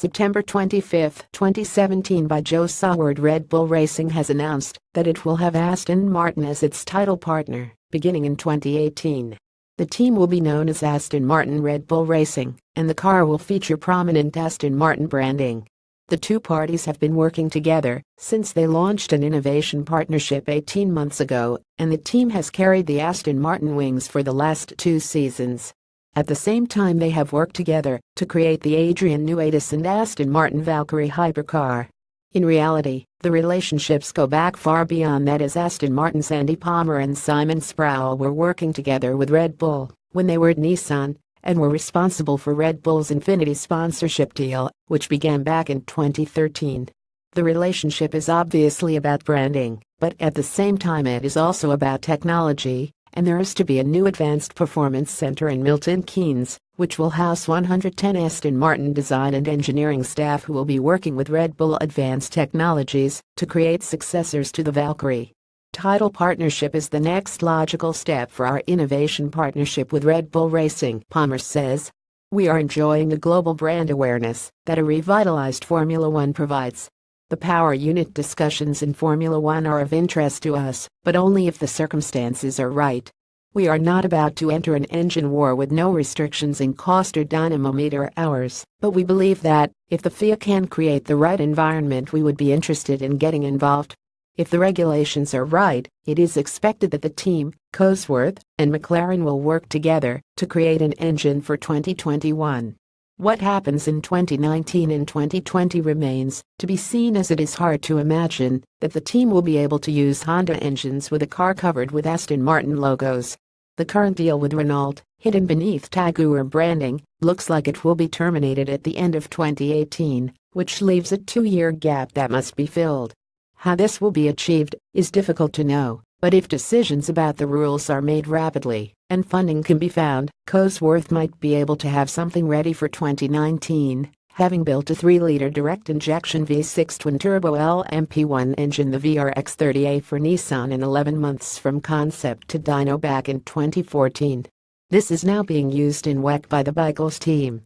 September 25, 2017 by Joe Saward Red Bull Racing has announced that it will have Aston Martin as its title partner, beginning in 2018. The team will be known as Aston Martin Red Bull Racing, and the car will feature prominent Aston Martin branding. The two parties have been working together since they launched an innovation partnership 18 months ago, and the team has carried the Aston Martin wings for the last two seasons. At the same time they have worked together to create the Adrian Newey and Aston Martin Valkyrie hypercar. In reality, the relationships go back far beyond that as Aston Martin's Andy Palmer and Simon Sproul were working together with Red Bull when they were at Nissan and were responsible for Red Bull's Infiniti sponsorship deal, which began back in 2013. The relationship is obviously about branding, but at the same time it is also about technology, and there is to be a new advanced performance center in Milton Keynes, which will house 110 Aston Martin design and engineering staff who will be working with Red Bull Advanced Technologies to create successors to the Valkyrie. Title partnership is the next logical step for our innovation partnership with Red Bull Racing, Palmer says. We are enjoying the global brand awareness that a revitalized Formula One provides. The power unit discussions in Formula One are of interest to us, but only if the circumstances are right. We are not about to enter an engine war with no restrictions in cost or dynamometer hours, but we believe that, if the FIA can create the right environment we would be interested in getting involved. If the regulations are right, it is expected that the team, Cosworth, and McLaren will work together to create an engine for 2021. What happens in 2019 and 2020 remains to be seen as it is hard to imagine that the team will be able to use Honda engines with a car covered with Aston Martin logos. The current deal with Renault, hidden beneath TAG Heuer branding, looks like it will be terminated at the end of 2018, which leaves a two-year gap that must be filled. How this will be achieved is difficult to know, but if decisions about the rules are made rapidly and funding can be found, Cosworth might be able to have something ready for 2019, having built a 3-liter direct injection V6 twin-turbo LMP1 engine the VRX30A for Nissan in 11 months from concept to dyno back in 2014. This is now being used in WEC by the ByKolles team.